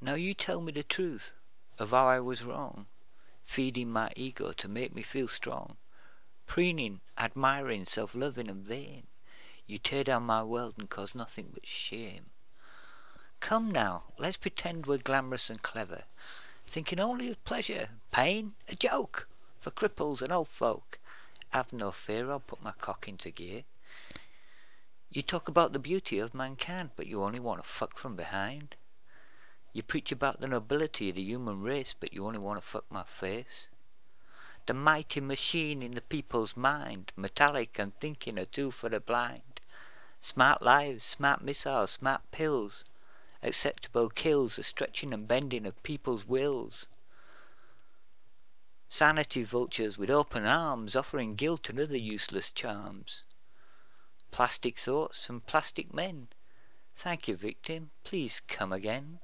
Now you tell me the truth of how I was wrong, feeding my ego to make me feel strong, preening, admiring, self-loving and vain. You tear down my world and cause nothing but shame. Come now, let's pretend we're glamorous and clever, thinking only of pleasure, pain, a joke, for cripples and old folk. Have no fear, I'll put my cock into gear. You talk about the beauty of mankind, but you only want to fuck from behind. You preach about the nobility of the human race, but you only want to fuck my face. The mighty machine in the people's mind, metallic and thinking a tool for the blind. Smart lives, smart missiles, smart pills, acceptable kills, the stretching and bending of people's wills. Sanity vultures with open arms, offering guilt and other useless charms. Plastic thoughts from plastic men. Thank you, victim. Please come again.